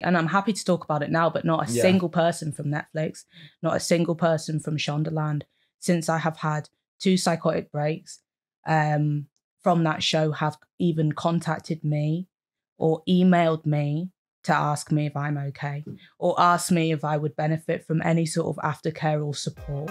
And I'm happy to talk about it now, but not a Yeah. single person from Netflix, not a single person from Shondaland, since I have had two psychotic breaks um, from that show, have even contacted me or emailed me to ask me if I'm okay or ask me if I would benefit from any sort of aftercare or support.